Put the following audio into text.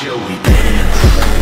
Shall we dance?